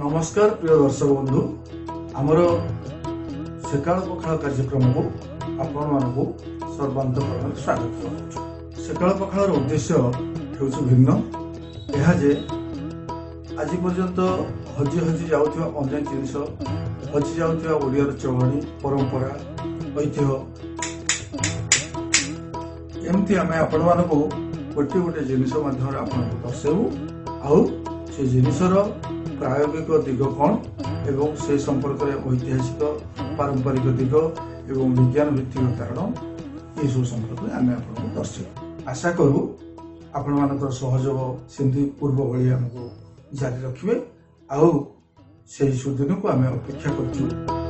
নমস্কার প্রিয় দর্শক বন্ধু আমার সকাল পখাল কার্যক্রমক আপনার সর্বান্তকরণ স্বাগত সকাল পখালর উদ্দেশ্য হচ্ছে ভিন্ন ଏହା ଯେ ଆଜି ପର୍ଯ୍ୟନ୍ତ ହଜି ହଜି ଯାଉଥିବା ଅନ୍ୟାନ୍ୟ ଜିନିଷ ହଜି ଯାଉଥିବା ଓଡ଼ିଆର ଚଳଣି ପରମ୍ପରା ଐତିହ୍ୟ ଏମିତି ଆମେ ଆପଣମାନଙ୍କୁ ଗୋଟିଏ ଗୋଟିଏ ଜିନିଷ ମାଧ୍ୟମରେ ଆପଣଙ୍କୁ ଦର୍ଶାଇବୁ ଆଉ ସେ ଜିନିଷର ପ୍ରାୟୋଗିକ ଦିଗ କ'ଣ ଏବଂ ସେ ସମ୍ପର୍କରେ ଐତିହାସିକ ପାରମ୍ପରିକ ଦିଗ ଏବଂ ବିଜ୍ଞାନ ଭିତ୍ତିକ କାରଣ ଏସବୁ ସମ୍ପର୍କରେ ଆମେ ଆପଣଙ୍କୁ ଦର୍ଶିବୁ ଆଶା କରୁ ଆପଣମାନଙ୍କର ସହଯୋଗ ସେମିତି ପୂର୍ବ ଭଳି ଆମକୁ ଜାରି ରଖିବେ ଆଉ ସେହି ସୁଦିନକୁ ଆମେ ଅପେକ୍ଷା କରିଥିଲୁ